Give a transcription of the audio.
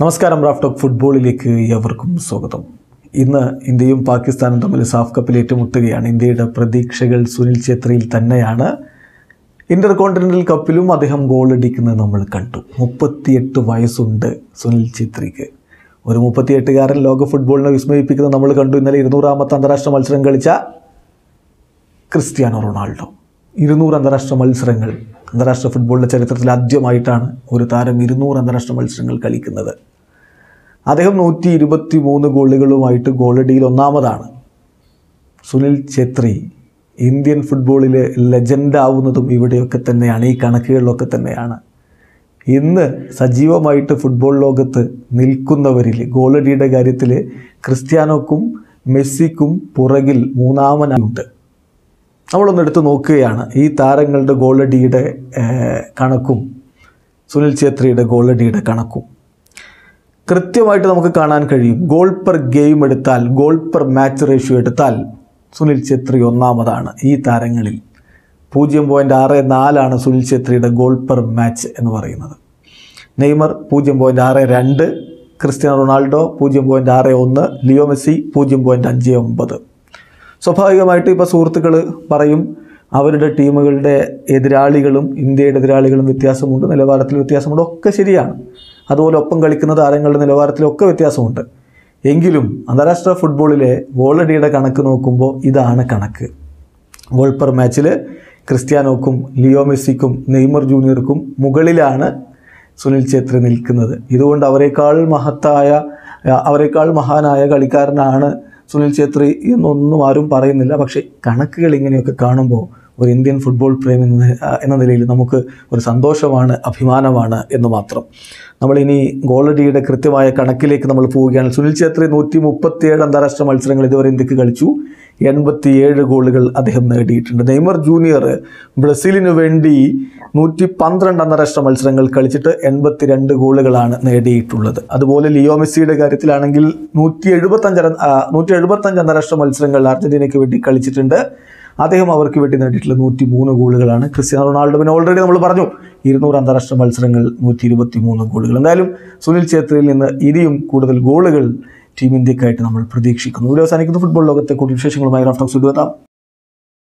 നമസ്കാരം Raf talk ഫുട്ബോളിലേക്ക് എവർക്കും സ്വാഗതം. ഇന്ന് ഇന്ത്യയും പാകിസ്ഥാനും തമ്മിൽ സാഫ് കപ്പിൽ ഏറ്റുമുട്ടുകയാണ്. ഇന്ത്യയുടെ പ്രതീക്ഷകൾ സുനിൽ ഛേത്രിയിൽ തന്നെയാണ്. ഇന്റർ കോണ്ടിനെന്റൽ കപ്പിലും അദ്ദേഹം ഗോളടിക്കുന്നത് നമ്മൾ കണ്ടു. മുപ്പത്തിയെട്ട് വയസ്സുണ്ട് സുനിൽ ഛേത്രിക്ക്. ഒരു മുപ്പത്തിയെട്ടുകാരൻ ലോക ഫുട്ബോളിനെ വിസ്മയിപ്പിക്കുന്നത് നമ്മൾ കണ്ടു. ഇന്നലെ ഇരുന്നൂറാമത്തെ അന്താരാഷ്ട്ര മത്സരം കളിച്ച ക്രിസ്ത്യാനോ റൊണാൾഡോ. ഇരുന്നൂറ് അന്താരാഷ്ട്ര മത്സരങ്ങൾ അന്താരാഷ്ട്ര ഫുട്ബോളിന്റെ ചരിത്രത്തിൽ ആദ്യമായിട്ടാണ് ഒരു താരം ഇരുന്നൂറ് അന്താരാഷ്ട്ര മത്സരങ്ങൾ കളിക്കുന്നത്. അദ്ദേഹം നൂറ്റി ഇരുപത്തി മൂന്ന് ഗോളുകളുമായിട്ട് ഗോളടിയിൽ ഒന്നാമതാണ്. സുനിൽ ഛേത്രി ഇന്ത്യൻ ഫുട്ബോളിലെ ലെജൻഡ് ആവുന്നതും ഇവിടെയൊക്കെ തന്നെയാണ് ഈ കണക്കുകളിലൊക്കെ തന്നെയാണ്. ഇന്ന് സജീവമായിട്ട് ഫുട്ബോൾ ലോകത്ത് നിൽക്കുന്നവരിൽ ഗോളടിയുടെ കാര്യത്തിൽ ക്രിസ്ത്യാനോക്കും മെസ്സിക്കും പുറകിൽ മൂന്നാമനുണ്ട് നമ്മളൊന്ന് എടുത്ത് നോക്കുകയാണ്. ഈ താരങ്ങളുടെ ഗോളടിയുടെ കണക്കും സുനിൽ ഛേത്രിയുടെ ഗോളടിയുടെ കണക്കും. കൃത്യമായിട്ട് നമുക്ക് കാണാൻ കഴിയും. ഗോൾ പെർ ഗെയിം എടുത്താൽ ഗോൾ പെർ മാച്ച് റേഷ്യോ എടുത്താൽ സുനിൽ ഛേത്രി ഒന്നാമതാണ് ഈ താരങ്ങളിൽ. പൂജ്യം പോയിന്റ് ആറ് നാലാണ് സുനിൽ ഛേത്രിയുടെ ഗോൾ പെർ മാച്ച് എന്ന് പറയുന്നത്. നെയ്മർ പൂജ്യം പോയിന്റ് ആറ് രണ്ട് ക്രിസ്ത്യാനോ റൊണാൾഡോ പൂജ്യം പോയിന്റ് ആറ് ഒന്ന് ലിയോ മെസ്സി പൂജ്യം പോയിന്റ് അഞ്ച് ഒമ്പത്. സ്വാഭാവികമായിട്ട് ഇപ്പോൾ സുഹൃത്തുക്കൾ പറയും അവരുടെ ടീമുകളുടെ എതിരാളികളും ഇന്ത്യയുടെ എതിരാളികളും വ്യത്യാസമുണ്ട് നിലവാരത്തിൽ വ്യത്യാസമുണ്ട് ഒക്കെ ശരിയാണ്. അതുപോലെ ഒപ്പം കളിക്കുന്ന താരങ്ങളുടെ നിലവാരത്തിലൊക്കെ വ്യത്യാസമുണ്ട്. എങ്കിലും അന്താരാഷ്ട്ര ഫുട്ബോളിലെ ഗോളടിയുടെ കണക്ക് നോക്കുമ്പോൾ ഇതാണ് കണക്ക്. ഗോൾ പെർ മാച്ചിൽ ക്രിസ്ത്യാനോക്കും ലിയോ മെസ്സിക്കും നെയ്മർ ജൂനിയർക്കും മുകളിലാണ് സുനിൽ ഛേത്രി നിൽക്കുന്നത്. ഇതുകൊണ്ട് അവരെക്കാൾ മഹത്തായ അവരെക്കാൾ മഹാനായ കളിക്കാരനാണ് സുനിൽ ഛേത്രി എന്നൊന്നും ആരും പറയുന്നില്ല. പക്ഷേ കണക്കുകൾ ഇങ്ങനെയൊക്കെ കാണുമ്പോൾ ഒരു ഇന്ത്യൻ ഫുട്ബോൾ പ്രേമി എന്ന നിലയിൽ നമുക്ക് ഒരു സന്തോഷമാണ് അഭിമാനമാണ് എന്ന് മാത്രം. നമ്മളിനി ഗോളടിയുടെ കൃത്യമായ കണക്കിലേക്ക് നമ്മൾ പോവുകയാണ്. സുനിൽ ഛേത്രി നൂറ്റി മുപ്പത്തിയേഴ് അന്താരാഷ്ട്ര മത്സരങ്ങൾ ഇതുവരെ ഇന്ത്യയ്ക്ക് കളിച്ചു. എൺപത്തിയേഴ് ഗോളുകൾ അദ്ദേഹം നേടിയിട്ടുണ്ട്. നെയ്മർ ജൂനിയർ ബ്രസീലിനു വേണ്ടി നൂറ്റി പന്ത്രണ്ട് അന്താരാഷ്ട്ര മത്സരങ്ങൾ കളിച്ചിട്ട് എൺപത്തിരണ്ട് ഗോളുകളാണ് നേടിയിട്ടുള്ളത്. അതുപോലെ ലിയോ മെസ്സിയുടെ കാര്യത്തിലാണെങ്കിൽ നൂറ്റി എഴുപത്തഞ്ച് നൂറ്റി എഴുപത്തഞ്ച് അന്താരാഷ്ട്ര മത്സരങ്ങൾ അർജന്റീനയ്ക്ക് വേണ്ടി കളിച്ചിട്ടുണ്ട്. അദ്ദേഹം അവർക്ക് വേണ്ടി നേടിയിട്ടുള്ള നൂറ്റി മൂന്ന് ഗോളുകളാണ് ക്രിസ്ത്യാനോ റൊണാൾഡോ പിന്നെ ഓൾറെഡി നമ്മൾ പറഞ്ഞു. ഇരുന്നൂറ് അന്താരാഷ്ട്ര മത്സരങ്ങൾ നൂറ്റി ഇരുപത്തി മൂന്ന് ഗോളുകൾ. എന്തായാലും സുനിൽ ഛേത്രിയിൽ നിന്ന് ഇനിയും കൂടുതൽ ഗോളുകൾ ടീം ഇന്ത്യക്കായിട്ട് നമ്മൾ പ്രതീക്ഷിക്കുന്നു. ഇവിടെ അവസാനിക്കുന്ന ഫുട്ബോൾ ലോകത്തെ കൂടുതൽ വിശേഷങ്ങളുമായി റാഫ്റ്റോക്സ് എത്താം.